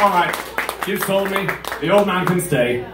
All right, you've told me. The old man can stay.